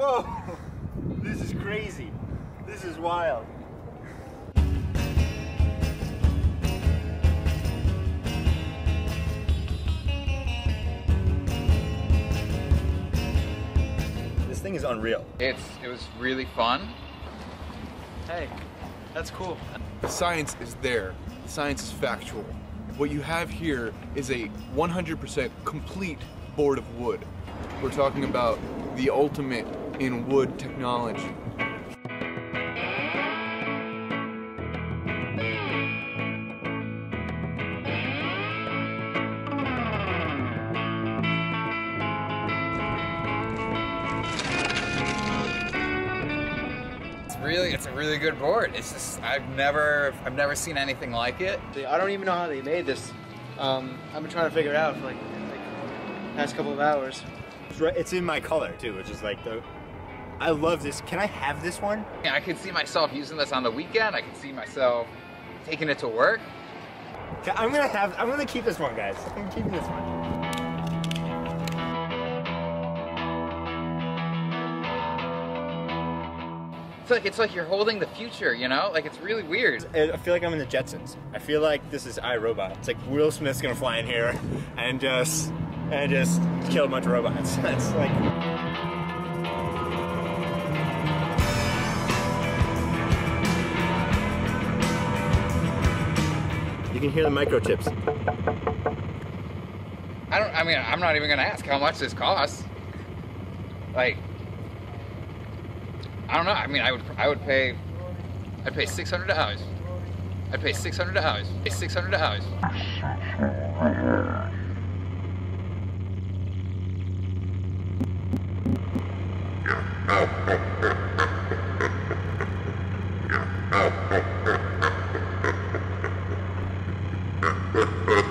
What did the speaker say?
Whoa! This is crazy. This is wild. This thing is unreal. It's it was really fun. Hey, that's cool. The science is there. The science is factual. What you have here is a 100% complete board of wood. We're talking about the ultimate in wood technology. It's really it's a really good board. It's just I've never I've never seen anything like it. I don't even know how they made this. Um, I've been trying to figure it out for like, like past couple of hours. It's in my color too, which is like the. I love this. Can I have this one? Yeah, I could see myself using this on the weekend. I could see myself taking it to work. I'm gonna have. I'm gonna keep this one, guys. I'm keeping this one. It's like it's like you're holding the future, you know? Like it's really weird. I feel like I'm in the Jetsons. I feel like this is I, Robot. It's like Will Smith's gonna fly in here and just and just kill a bunch of robots. That's like. You can hear the microchips. I don't. I mean, I'm not even gonna ask how much this costs. Like, I don't know. I mean, I would. I would pay. I'd pay six hundred dollars. I'd pay six hundred dollars. Pay six hundred dollars. Yeah. Ha, ha, ha.